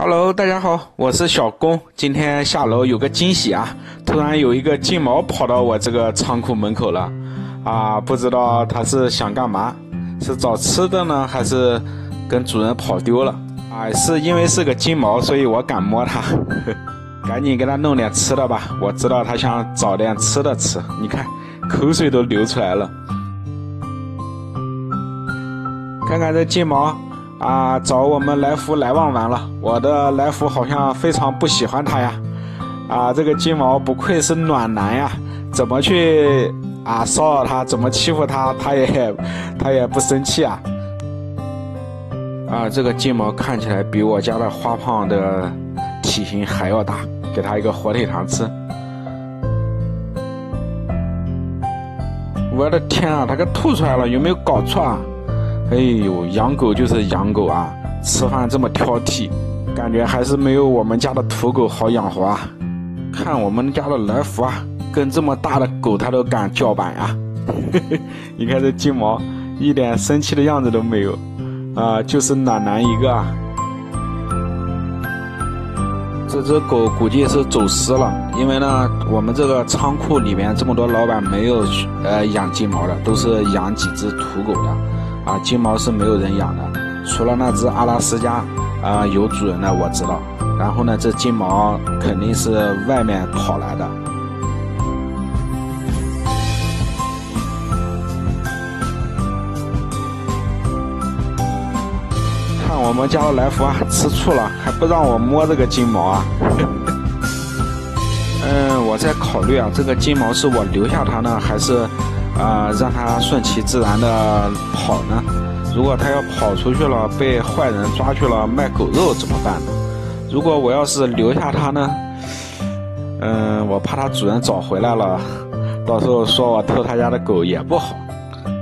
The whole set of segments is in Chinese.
Hello，大家好，我是小工。今天下楼有个惊喜啊！突然有一个金毛跑到我这个仓库门口了，啊，不知道它是想干嘛，是找吃的呢，还是跟主人跑丢了？啊，是因为是个金毛，所以我敢摸它，赶紧给它弄点吃的吧。我知道它想找点吃的吃，你看，口水都流出来了。看看这金毛。啊，找我们来福来旺完了，我的来福好像非常不喜欢它呀。啊，这个金毛不愧是暖男呀，怎么去啊骚扰它，怎么欺负它，它也它也不生气啊。啊，这个金毛看起来比我家的花胖的体型还要大，给它一个火腿肠吃。我的天啊，它给吐出来了，有没有搞错啊？哎呦，养狗就是养狗啊，吃饭这么挑剔，感觉还是没有我们家的土狗好养活啊。看我们家的来福啊，跟这么大的狗它都敢叫板呀。你看这金毛，一点生气的样子都没有，啊，就是暖男一个啊。这只狗估计是走失了，因为呢，我们这个仓库里面这么多老板没有呃养金毛的，都是养几只土狗的。啊，金毛是没有人养的，除了那只阿拉斯加，啊，有主人的我知道。然后呢，这金毛肯定是外面跑来的。看我们家的来福啊，吃醋了，还不让我摸这个金毛啊。嗯，我在考虑啊，这个金毛是我留下它呢，还是？啊，让它顺其自然的跑呢。如果它要跑出去了，被坏人抓去了卖狗肉怎么办呢？如果我要是留下它呢？嗯，我怕它主人找回来了，到时候说我偷他家的狗也不好。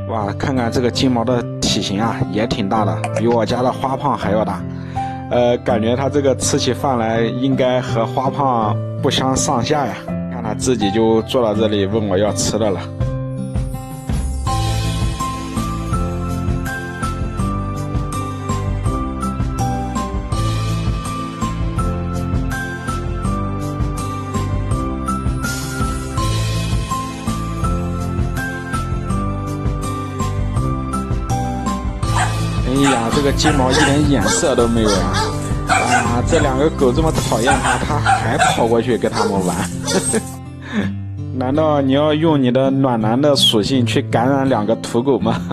哇，看看这个金毛的体型啊，也挺大的，比我家的花胖还要大。呃，感觉它这个吃起饭来应该和花胖不相上下呀。看它自己就坐到这里问我要吃的了。个金毛一点眼色都没有啊！啊，这两个狗这么讨厌它，它还跑过去跟他们玩。难道你要用你的暖男的属性去感染两个土狗吗？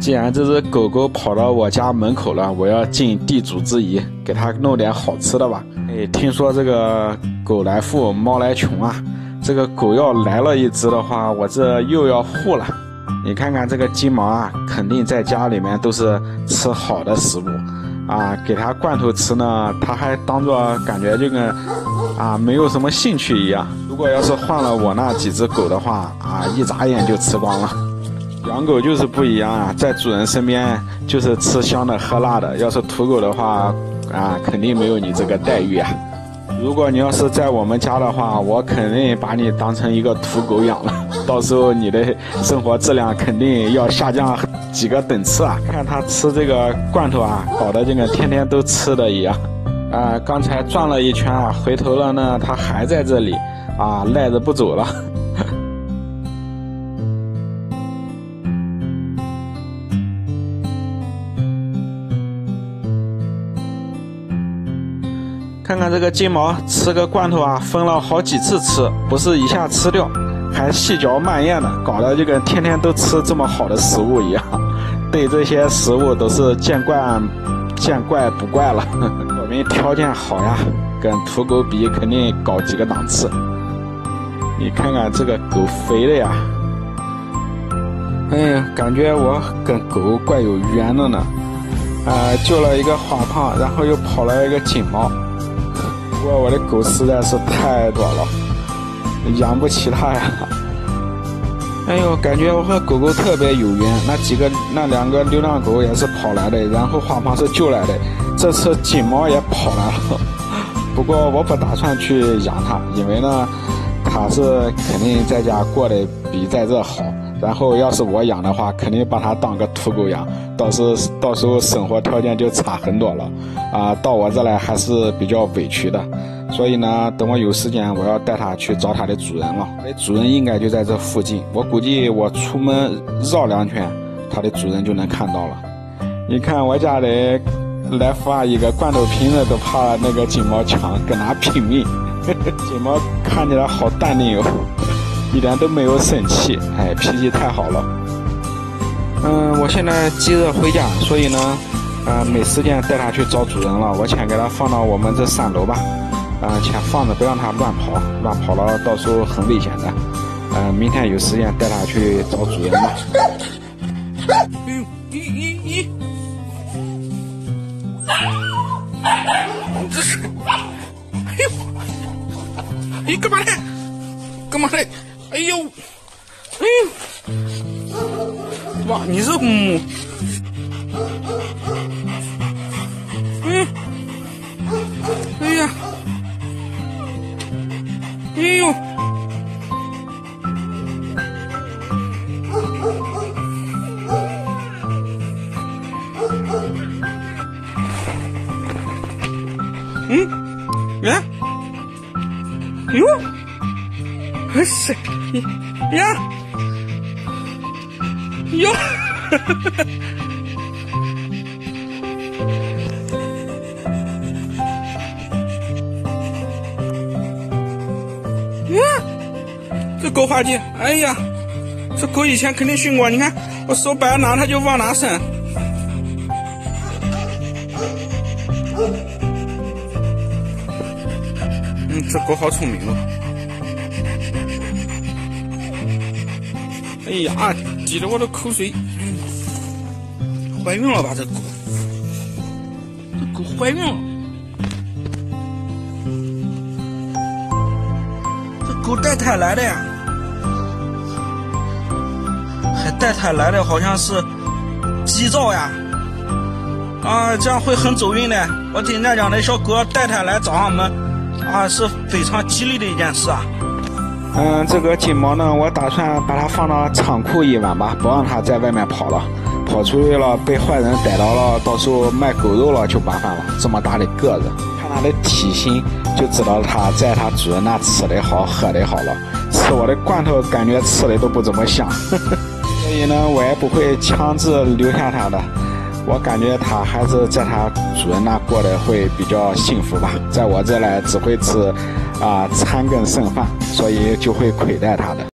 既然这只狗狗跑到我家门口了，我要尽地主之谊，给它弄点好吃的吧。哎，听说这个狗来富，猫来穷啊。这个狗要来了一只的话，我这又要护了。你看看这个金毛啊，肯定在家里面都是吃好的食物，啊，给它罐头吃呢，它还当做感觉这个啊没有什么兴趣一样。如果要是换了我那几只狗的话，啊，一眨眼就吃光了。养狗就是不一样啊，在主人身边就是吃香的喝辣的。要是土狗的话，啊，肯定没有你这个待遇啊。如果你要是在我们家的话，我肯定把你当成一个土狗养了，到时候你的生活质量肯定要下降几个等次啊！看他吃这个罐头啊，搞得这个天天都吃的一样。啊，刚才转了一圈啊，回头了呢，他还在这里，啊，赖着不走了。看看这个金毛吃个罐头啊，分了好几次吃，不是一下吃掉，还细嚼慢咽的，搞得就跟天天都吃这么好的食物一样，对这些食物都是见惯见怪不怪了。我们条件好呀，跟土狗比肯定高几个档次。你看看这个狗肥的呀，哎呀，感觉我跟狗怪有缘的呢。啊，救了一个花胖，然后又跑了一个金毛。不过我的狗实在是太多了，养不起它呀。哎呦，感觉我和狗狗特别有缘。那几个那两个流浪狗也是跑来的，然后花胖是救来的。这次金毛也跑来了。不过我不打算去养它，因为呢，它是肯定在家过得比在这好。然后要是我养的话，肯定把它当个土狗养，到时到时候生活条件就差很多了。啊，到我这来还是比较委屈的。所以呢，等我有时间，我要带它去找它的主人了。它的主人应该就在这附近，我估计我出门绕两圈，它的主人就能看到了。你看我家的来福啊，一个罐头瓶子都怕那个金毛抢，跟它拼命。金毛看起来好淡定哦，一点都没有生气，哎，脾气太好了。嗯，我现在急着回家，所以呢，呃，没时间带它去找主人了。我先给它放到我们这三楼吧。嗯，先放着，不让它乱跑，乱跑了到时候很危险的。嗯，明天有时间带它去找主人吧。哎呦，咦咦咦！这是，哎呦，你干嘛嘞？干嘛嘞？哎呦，哎呦，哇，你是母，嗯，哎呀。哎呦！是，呀，哟，哈哈哈。这狗滑稽！哎呀，这狗以前肯定训过。你看，我手摆哪，它就往哪伸。嗯，这狗好聪明哦。哎呀，滴了我的口水。怀孕了吧？这狗，这狗怀孕了。这狗带胎来的呀？还带胎来的好像是鸡兆呀，啊，这样会很走运的。我听人家讲，那小狗带胎来找上门，啊，是非常吉利的一件事啊。嗯，这个金毛呢，我打算把它放到仓库一晚吧，不让它在外面跑了，跑出去了被坏人逮到了，到时候卖狗肉了就麻烦了。这么大的个子，看它的体型就知道它在它主人那吃的好，喝的好了。吃我的罐头，感觉吃的都不怎么香。所以呢，我也不会强制留下它的。我感觉它还是在它主人那过得会比较幸福吧。在我这来只会吃啊残羹剩饭，所以就会亏待他的。